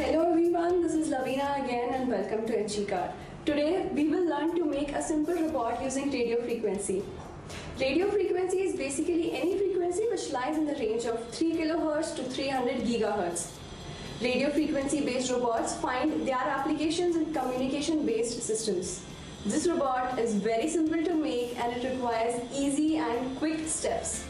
Hello everyone. This is Lavina again and welcome to EngiKart. Today we will learn to make a simple robot using radio frequency. Radio frequency is basically any frequency which lies in the range of 3 kHz to 300 GHz. Radio frequency based robots find their applications in communication based systems. This robot is very simple to make and it requires easy and quick steps.